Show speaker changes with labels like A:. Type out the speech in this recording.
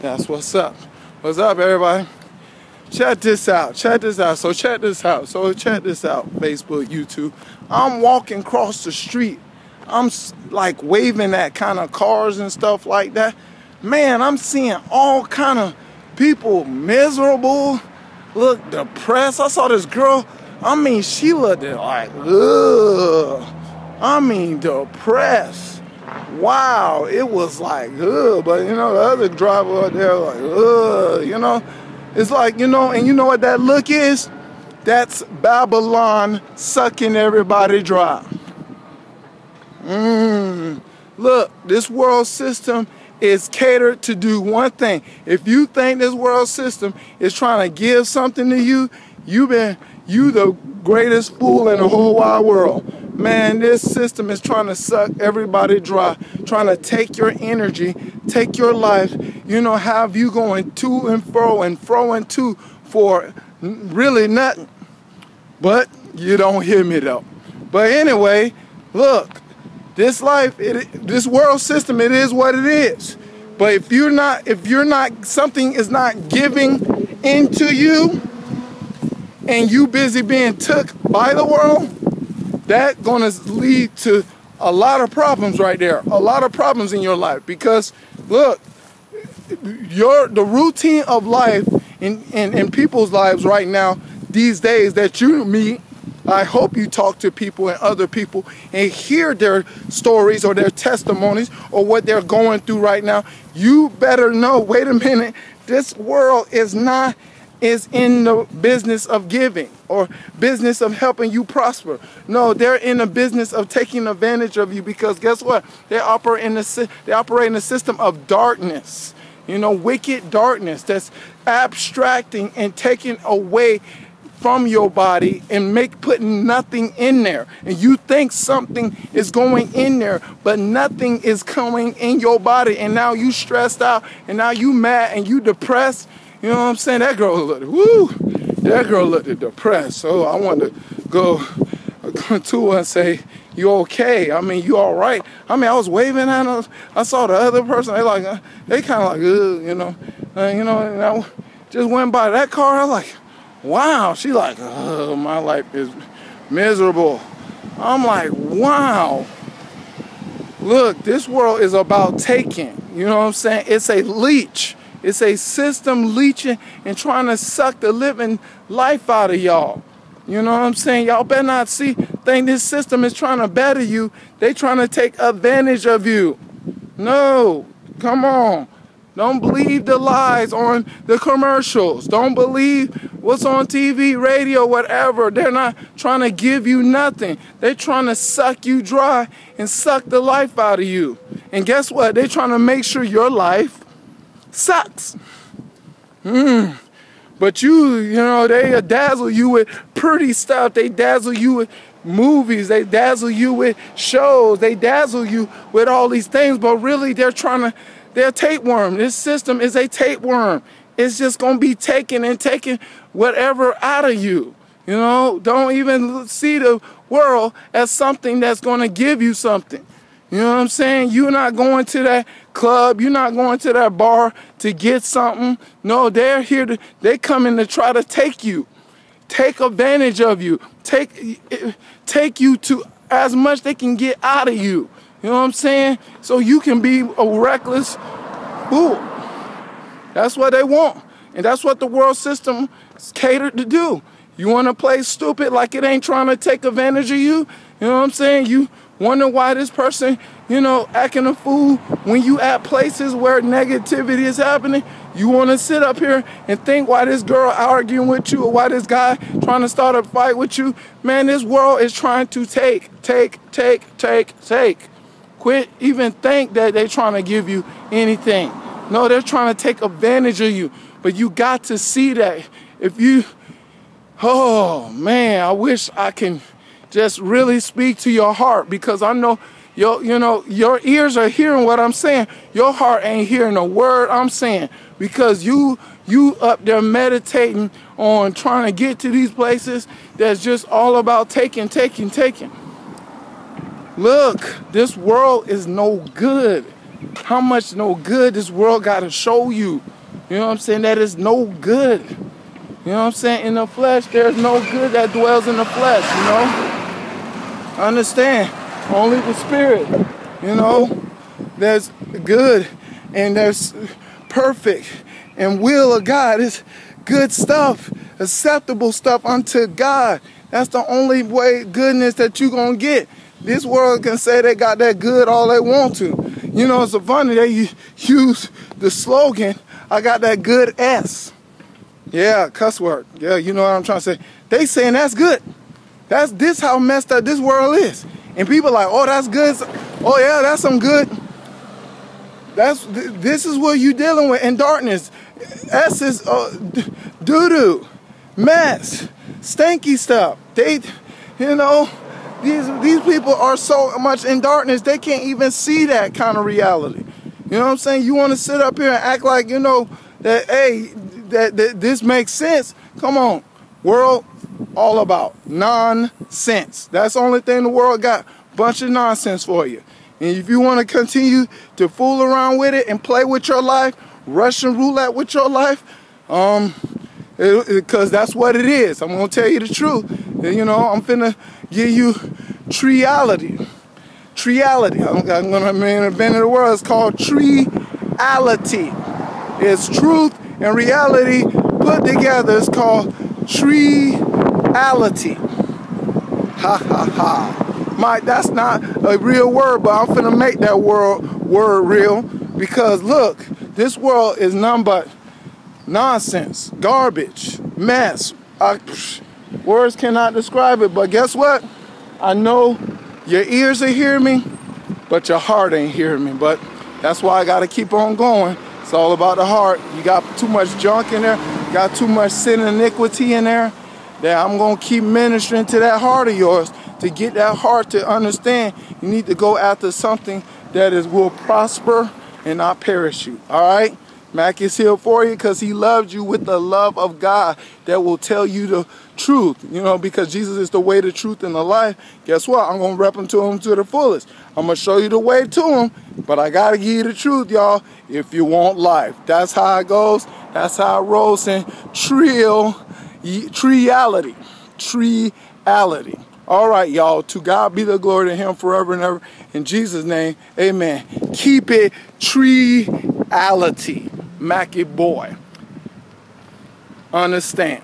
A: That's what's up. What's up, everybody? Check this out. Check this out. So check this out. So check this out. Facebook, YouTube. I'm walking across the street. I'm like waving at kind of cars and stuff like that. Man, I'm seeing all kind of people miserable, look depressed. I saw this girl. I mean, she looked like, ugh. I mean, depressed wow, it was like, ugh. But you know, the other driver out there, like, ugh, you know. It's like, you know, and you know what that look is? That's Babylon sucking everybody dry. Mmm. Look, this world system is catered to do one thing. If you think this world system is trying to give something to you, you've been you the greatest fool in the whole wide world. Man, this system is trying to suck everybody dry, trying to take your energy, take your life, you know, have you going to and fro and fro and to for really nothing. But you don't hear me though. But anyway, look, this life, it, this world system, it is what it is. But if you're not, if you're not, something is not giving into you, and you busy being took by the world, that gonna lead to a lot of problems right there. A lot of problems in your life because look, your the routine of life in, in, in people's lives right now, these days that you meet, I hope you talk to people and other people and hear their stories or their testimonies or what they're going through right now. You better know, wait a minute, this world is not is in the business of giving or business of helping you prosper. No, they're in the business of taking advantage of you because guess what? They operate in the they operate in a system of darkness. You know, wicked darkness that's abstracting and taking away from your body and make putting nothing in there. And you think something is going in there, but nothing is coming in your body. And now you stressed out and now you mad and you depressed you know what I'm saying? That girl looked, woo, that girl looked depressed. So I wanted to go to her and say, you okay? I mean, you all right? I mean, I was waving at her. I saw the other person. They like, uh, they kind of like, Ugh, you know, you know. And I just went by that car. I was like, wow. She like, oh, my life is miserable. I'm like, wow. Look, this world is about taking. You know what I'm saying? It's a leech. It's a system leeching and trying to suck the living life out of y'all. You know what I'm saying? Y'all better not see, think this system is trying to better you. They trying to take advantage of you. No, come on. Don't believe the lies on the commercials. Don't believe what's on TV, radio, whatever. They're not trying to give you nothing. They're trying to suck you dry and suck the life out of you. And guess what? They're trying to make sure your life sucks. Mm. But you, you know, they dazzle you with pretty stuff. They dazzle you with movies. They dazzle you with shows. They dazzle you with all these things. But really, they're trying to, they're tapeworm. This system is a tapeworm. It's just going to be taking and taking whatever out of you. You know, don't even see the world as something that's going to give you something. You know what I'm saying? You're not going to that club. You're not going to that bar to get something. No, they're here to, they come in to try to take you, take advantage of you, take, take you to as much they can get out of you. You know what I'm saying? So you can be a reckless fool. That's what they want. And that's what the world system is catered to do. You want to play stupid like it ain't trying to take advantage of you? You know what I'm saying? You wonder why this person, you know, acting a fool when you at places where negativity is happening. You want to sit up here and think why this girl arguing with you or why this guy trying to start a fight with you. Man, this world is trying to take, take, take, take, take. Quit even think that they're trying to give you anything. No, they're trying to take advantage of you. But you got to see that. If you, oh man, I wish I can just really speak to your heart because I know your you know your ears are hearing what I'm saying. Your heart ain't hearing a word I'm saying because you you up there meditating on trying to get to these places that's just all about taking, taking, taking. Look, this world is no good. how much no good this world got to show you. You know what I'm saying? That is no good. You know what I'm saying? In the flesh, there's no good that dwells in the flesh, you know? Understand? Only the spirit, you know? There's good and there's perfect and will of God is good stuff, acceptable stuff unto God. That's the only way goodness that you're to get. This world can say they got that good all they want to. You know, it's so funny they use the slogan, I got that good S. Yeah, cuss word. Yeah, you know what I'm trying to say. They saying that's good. That's this how messed up this world is. And people like, oh, that's good. Oh yeah, that's some good. That's this is what you dealing with in darkness. S is uh, doo doo, mess, stanky stuff. They, you know, these these people are so much in darkness they can't even see that kind of reality. You know what I'm saying? You want to sit up here and act like you know that hey that, that this makes sense. Come on, world, all about nonsense. That's the only thing the world got. Bunch of nonsense for you. And if you want to continue to fool around with it and play with your life, Russian roulette with your life, um, because that's what it is. I'm gonna tell you the truth. You know, I'm finna give you triality. Triality. I'm, I'm gonna invent the word. It's called triality. It's truth and reality put together. It's called triality. Ha ha ha. My, that's not a real word, but I'm finna make that word word real because look, this world is none but nonsense, garbage, mess. I, words cannot describe it, but guess what? I know your ears are hearing me, but your heart ain't hearing me. But that's why I gotta keep on going. It's all about the heart. You got too much junk in there, got too much sin and iniquity in there. That I'm gonna keep ministering to that heart of yours to get that heart to understand, you need to go after something that is will prosper and not perish you. All right? Mack is here for you because he loves you with the love of God that will tell you the truth. You know, because Jesus is the way, the truth, and the life. Guess what? I'm going to rep him to him to the fullest. I'm going to show you the way to him, but I got to give you the truth, y'all, if you want life. That's how it goes. That's how it rolls in trial, triality. Triality. All right, y'all. To God be the glory to him forever and ever. In Jesus' name, amen. Keep it treeality. Mackie boy. Understand.